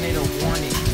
tornado warning.